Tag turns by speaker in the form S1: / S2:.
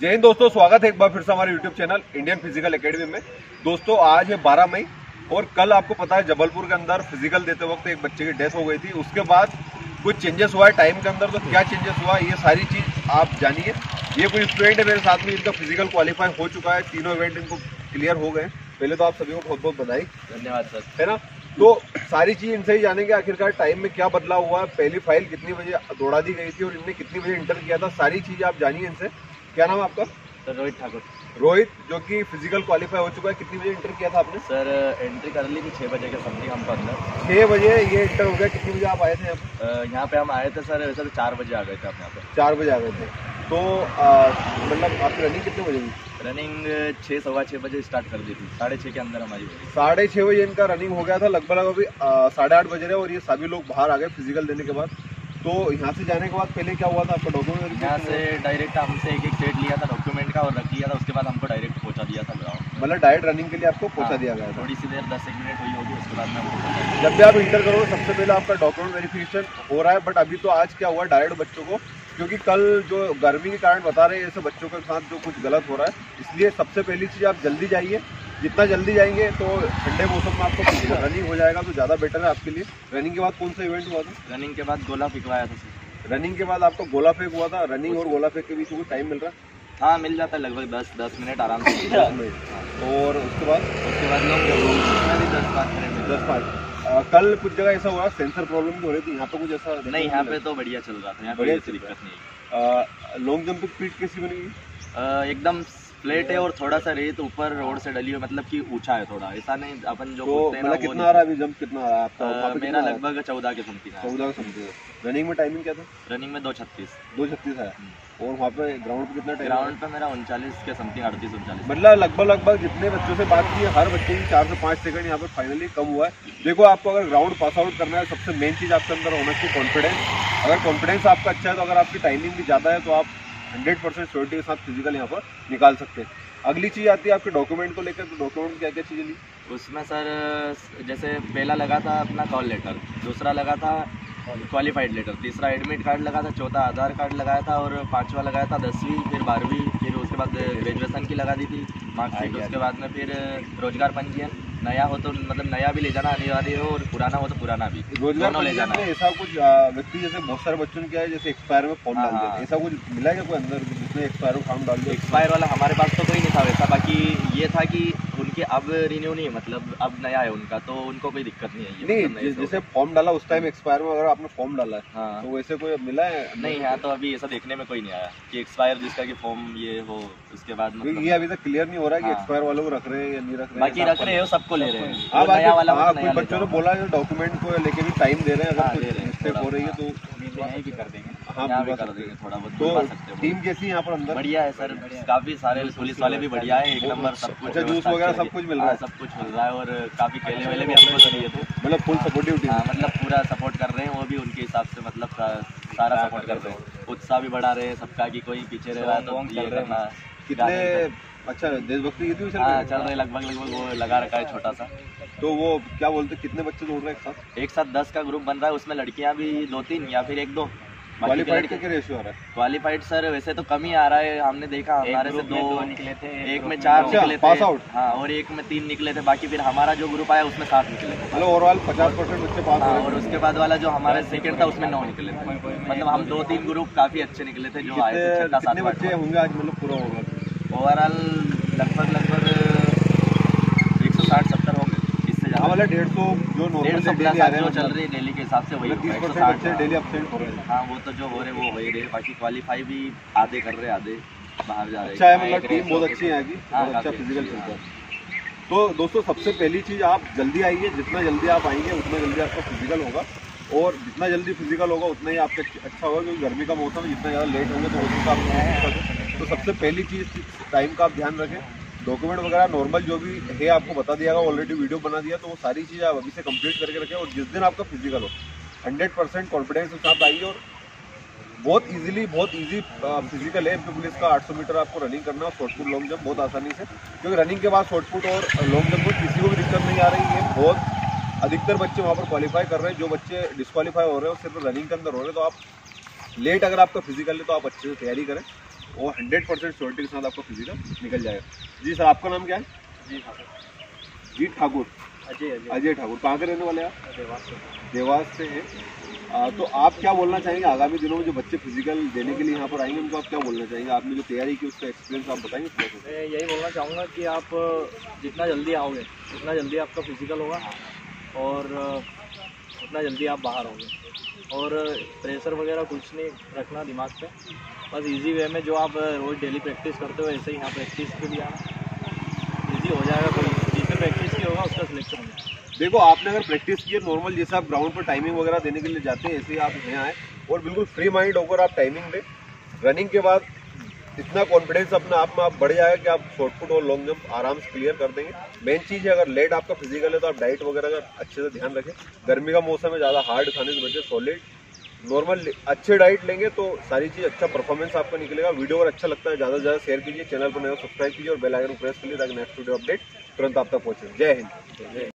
S1: जय हिंद दोस्तों स्वागत है एक बार फिर से हमारे YouTube channel Indian physical academy में। दोस्तों आज है 12 मई और कल आपको पता है जबलपुर के अंदर फ़िज़िकल देते वक्त एक बच्चे की डेथ हो गई थी। उसके बाद कुछ चेंजेस हुआ है टाइम के अंदर तो क्या चेंजेस हुआ ये सारी चीज़ आप जानिए। ये कुछ स्टूडेंट है मेरे साथ में इनका फ़िज़िकल क्वालिफाई हो चुका है। तीनों इवेंट इनको क्लियर हो गए पहले तो आप सभी को बहुत बहुत बधाई।
S2: धन्यवाद सर।
S1: है ना? तो सारी चीज़ इनसे ही जानेंगे आखिरकार टाइम में क्या बदलाव हुआ है पहली फ़ाइल कितनी बजे दौड़ा दी गई थी और इनने कितनी बजे इंटर किया था सारी चीज़ आप जानिए इनसे। क्या नाम है आपका?
S2: सर रोहित ठाकुर।
S1: रोहित जो कि फ़िज़िकल क्वालिफाई हो चुका है कितनी बजे इंटर किया था आपने?
S2: सर एंट्री कर ली थी छः बजे के समथिंग हमको अंदर
S1: छह बजे ये इंटर हो गया कितनी बजे आप आए थे? यहाँ पे?
S2: यहाँ पे हम आए थे सर वैसे तो चार बजे आ गए थे आप यहाँ पे।
S1: चार बजे आ गए थे। तो मतलब आपकी रनिंग कितने बजे हुई?
S2: रनिंग छः सवा छः बजे स्टार्ट कर दी थी। साढ़े छः के अंदर हमारी
S1: साढ़े छः बजे इनका रनिंग हो गया था लगभग अभी साढ़े आठ बजे रहे और ये सभी लोग बाहर आ गए फ़िज़िकल देने के बाद। तो यहाँ से जाने के बाद पहले क्या हुआ था? आपका डॉक्यूमेंट
S2: यहाँ से डायरेक्ट हमसे एक एक सेट लिया था डॉक्यूमेंट का और रख लिया था उसके बाद हमको डायरेक्ट पहुँचा दिया था ग्राउंड
S1: मतलब डायरेक्ट रनिंग के लिए आपको पहुँचा दिया गया
S2: थोड़ी सी देर दस एक मिनट हुई होगी उसके बाद में।
S1: जब भी आप इंटर करोगे सबसे पहले आपका डॉक्यूमेंट वेरिफिकेशन हो रहा है बट अभी तो आज क्या हुआ डायरेक्ट बच्चों को क्योंकि कल जो गर्मी के कारण बता रहे हैं ऐसे बच्चों के साथ जो कुछ गलत हो रहा है। इसलिए सबसे पहली चीज़ आप जल्दी जाइए। जितना जल्दी जाएँगे तो ठंडे मौसम में आपको रनिंग हो जाएगा तो ज़्यादा बेटर है आपके लिए। रनिंग के बाद कौन सा इवेंट हुआ था?
S2: रनिंग के बाद गोला फेंकवाया था
S1: रनिंग के बाद आपका गोला फेंक हुआ था? रनिंग और गोला फेंक के बीच में टाइम मिल रहा?
S2: है हाँ मिल जाता है लगभग दस दस मिनट आराम से।
S1: और उसके बाद?
S2: उसके बाद लोग दस पाँच मिनट
S1: दस पाँच कल कुछ जगह ऐसा हुआ सेंसर प्रॉब्लम हो रही थी यहाँ पे कुछ ऐसा
S2: नहीं यहाँ पे तो बढ़िया चल रहा था यहाँ पे
S1: बढ़िया
S2: दिक्कत नहीं
S1: लॉन्ग जंप की स्पीड कैसी बनेगी?
S2: एकदम फ्लैट है और थोड़ा सा रेत ऊपर रोड से डली हुई मतलब कि ऊँचा है थोड़ा। ऐसा नहीं अपन जो
S1: तो मतलब कितना आ रहा है अभी जंप कितना आ रहा है आपका
S2: मेरा? लगभग चौदह के समथिंग
S1: चौदह का समझे रनिंग में टाइमिंग क्या था?
S2: रनिंग में दो छत्तीस।
S1: दो छत्तीस है? और वहाँ पे ग्राउंड पे कितना
S2: ग्राउंड पे मेरा उनचालीस के समथिंग अड़तीस उनचालीस।
S1: मतलब लगभग लगभग जितने बच्चों से बात की है, हर बच्चे की चार से पाँच सेकंड यहाँ पे फाइनली कम हुआ है। देखो आपको अगर ग्राउंड पास आउट करना है सबसे मेन चीज़ आपके अंदर होना चाहिए कॉन्फिडेंस अगर कॉन्फिडेंस आपका अच्छा है तो अगर आपकी टाइमिंग भी ज़्यादा है तो आप हंड्रेड परसेंट श्योरिटी के साथ फ़िज़िकल यहाँ पर निकाल सकते हैं। अगली चीज़ आती है आपके डॉक्यूमेंट को लेकर तो डॉक्यूमेंट क्या क्या चीज़ें ली?
S2: उसमें सर जैसे पहला लगा था अपना कॉल लेटर दूसरा लगा था क्वालिफाइड लेटर तीसरा एडमिट कार्ड लगा था चौथा आधार कार्ड लगाया था और पांचवा लगाया था दसवीं फिर बारहवीं फिर उसके बाद ग्रेजुएशन की लगा दी थी मार्कशीट उसके बाद में फिर रोज़गार पंजीयन नया हो तो मतलब नया भी ले जाना अनिवार्य हो और पुराना हो तो पुराना भी।
S1: रोज़गार
S2: ले जाना।
S1: ऐसा कुछ व्यक्ति जैसे बहुत सारे बच्चों ने क्या है जैसे एक्सपायर में फॉर्म
S2: हाँ,
S1: डाल दिया।
S2: हाँ।
S1: ऐसा कुछ मिला है क्या कोई अंदर जिसने एक्सपायर में फॉर्म डाल दिया?
S2: एक्सपायर वाला हमारे पास तो कोई नहीं था वैसा बाकी ये था कि उनके अब रिन्यू नहीं है मतलब अब नया है उनका तो उनको कोई दिक्कत नहीं है ये
S1: नहीं
S2: मतलब
S1: जैसे फॉर्म डाला उस टाइम एक्सपायर में अगर आपने फॉर्म डाला है
S2: हाँ।
S1: तो वैसे कोई मिला है?
S2: नहीं यहाँ तो अभी ऐसा देखने में कोई नहीं आया कि एक्सपायर जिसका कि फॉर्म ये हो उसके बाद मतलब
S1: ये अभी तक क्लियर नहीं हो रहा है कि
S2: हाँ।
S1: एक्सपायर वालों को रख रहे हैं या नहीं रख रहे
S2: बाकी रख रहे हो सबको ले रहे हैं।
S1: हाँ
S2: हो
S1: हाँ बच्चों ने बोला डॉक्यूमेंट को लेके भी टाइम दे रहे हैं
S2: हाँ,
S1: अगर
S2: हैं,
S1: मिस्टेक हो रही है तो
S2: यहीं भी कर देंगे।
S1: हाँ
S2: यहाँ भी कर देंगे थोड़ा बहुत
S1: तो
S2: हैं।
S1: टीम कैसी यहाँ पर अंदर?
S2: बढ़िया है सर काफ़ी सारे पुलिस वाले भी बढ़िया है एक नंबर सब कुछ
S1: अच्छा, जूस वगैरह सब कुछ मिल रहा है?
S2: हाँ, सब कुछ मिल रहा है और काफ़ी केले वेले भी हमको दिए थे
S1: मतलब फुल सपोर्टिव टीम
S2: हाँ मतलब पूरा सपोर्ट कर रहे हैं वो भी उनके हिसाब से मतलब सारा सपोर्ट कर रहे हैं। उत्साह भी बढ़ा रहे हैं सबका कि कोई पीछे रह रहा है तो ये करना
S1: कितने अच्छा देशभक्ति गीत भी चल
S2: हाँ
S1: रहे
S2: चल रहे लगभग लगभग वो लगा रखा है छोटा सा।
S1: तो वो क्या बोलते हैं, कितने बच्चे दौड़ रहे हैं एक साथ?
S2: एक साथ दस का ग्रुप बन रहा है उसमें लड़कियाँ भी दो तीन या फिर एक दो।
S1: क्वालिफाइड का क्या रेशियो आ रहा है?
S2: क्वालिफाइड सर वैसे तो कम ही आ रहा है। हमने देखा हमारे से दो निकले थे एक में
S1: में
S2: चार निकले
S1: अच्छा,
S2: थे।
S1: pass out?
S2: हाँ और एक में तीन निकले थे। बाकी फिर हमारा जो ग्रुप आया उसमें सात निकले थे।
S1: मतलब ओवरऑल पचास परसेंट बच्चे पास हाँ,
S2: और उसके बाद वाला जो हमारा सेकंड था उसमें नौ निकले थे। मतलब हम दो तीन ग्रुप काफ़ी अच्छे निकले थे जो आए थे
S1: बच्चे होंगे आज? मतलब पूरा होगा
S2: ओवरऑल लगभग लगभग एक सौ साठ सत्तर होंगे
S1: हाँ मतलब डेढ़ सौ जो
S2: डेढ़ सौ
S1: नॉर्मल
S2: प्लस
S1: आ रहे
S2: जो
S1: हैं
S2: चल रही है डेली के हिसाब से वही
S1: मतलब तीस
S2: होगा, 160
S1: परसेंट बच्चे
S2: हाँ।
S1: डेली अपसेंट हो रहे हैं।
S2: हाँ वो तो जो हो रहे वो हो ही रहे बाकी क्वालिफाई भी आधे कर रहे आधे बाहर जा रहे
S1: अच्छा है मतलब टीम बहुत अच्छी है की
S2: हाँ,
S1: अच्छा फ़िज़िकल
S2: अच्छी है,
S1: चलता है तो दोस्तों सबसे पहली चीज़ आप जल्दी आइए जितना जल्दी आप आएँगे उतना जल्दी आपका फ़िज़िकल होगा। और जितना जल्दी फ़िज़िकल होगा उतना ही आपका अच्छा होगा क्योंकि गर्मी का मौसम है जितना ज़्यादा लेट होंगे तो उसी का आपको तो सबसे पहली चीज़ टाइम का आप ध्यान रखें। डॉक्यूमेंट वगैरह नॉर्मल जो भी है आपको बता दिया गया ऑलरेडी वीडियो बना दिया तो वो सारी चीज़ें आप अभी से कंप्लीट करके रखें और जिस दिन आपका फ़िज़िकल हो। हंड्रेड परसेंट कॉन्फिडेंस के साथ आइए और बहुत इजीली बहुत इजी फ़िज़िकल है। एमपी पुलिस का 800 मीटर आपको रनिंग करना शॉर्ट पुट लॉन्ग जंप बहुत आसानी से। क्योंकि रनिंग के बाद शॉर्ट पुट और लॉन्ग जंप किसी को भी दिक्कत नहीं आ रही है। बहुत अधिकतर बच्चे वहाँ पर क्वालिफाई कर रहे हैं। जो बच्चे डिस्क्वालीफाई हो रहे हैं सिर्फ़ रनिंग के अंदर हो रहे हैं तो आप लेट अगर आपका फ़िज़िकल है तो आप अच्छे से तैयारी करें। और हंड्रेड परसेंट श्योरिटी के साथ आपका फ़िज़िकल निकल जाएगा। जी सर आपका नाम क्या है?
S3: जी ठाकुर।
S1: जी ठाकुर।
S3: अजय अजय।
S1: ठाकुर। कहाँ के रहने वाले हैं आप?
S3: देवास से।
S1: देवास से हैं। तो आप क्या बोलना चाहेंगे? आगामी दिनों में जो बच्चे फ़िज़िकल देने के लिए यहाँ पर आएँगे उनको आप क्या बोलना चाहेंगे? आपने जो तैयारी की उसका एक्सपीरियंस आप बताएँगे
S3: मैं यही बोलना चाहूँगा कि आप जितना जल्दी आओगे उतना जल्दी आपका फ़िज़िकल होगा। और उतना जल्दी आप बाहर होंगे। और प्रेशर वगैरह कुछ नहीं, रखना दिमाग पे। बस इजी वे में जो आप रोज़ डेली प्रैक्टिस करते हो, ऐसे ही यहाँ प्रैक्टिस के लिए आना। इजी हो जाएगा कोई जिसने प्रैक्टिस की होगा, उसका सिलेक्शन हो जाएगा
S1: देखो, आपने अगर प्रैक्टिस की है नॉर्मल जैसे आप ग्राउंड पर टाइमिंग वगैरह देने के लिए जाते हैं, ऐसे ही आप यहाँ आए। और बिल्कुल फ्री माइंड होकर आप टाइमिंग दें रनिंग के बाद इतना कॉन्फिडेंस अपने आप में आप बढ़ जाएगा कि आप शॉर्ट पुट और लॉन्ग जंप आराम से क्लियर कर देंगे। मेन चीज़ है, अगर लेट आपका फ़िज़िकल है तो आप डाइट वगैरह का अच्छे से ध्यान रखें। गर्मी का मौसम है, ज़्यादा हार्ड खाने से बचे सॉलिड नॉर्मल अच्छे डाइट लेंगे तो सारी चीज़ अच्छा परफॉर्मेंस आपका निकलेगा। वीडियो अगर अच्छा लगता है, ज़्यादा से ज़्यादा शेयर कीजिए चैनल को नया सब्सक्राइब कीजिए और बेल आइकन प्रेस कीजिए ताकि नेक्स्ट वीडियो अपडेट तुरंत आप तक पहुँचे। जय हिंद।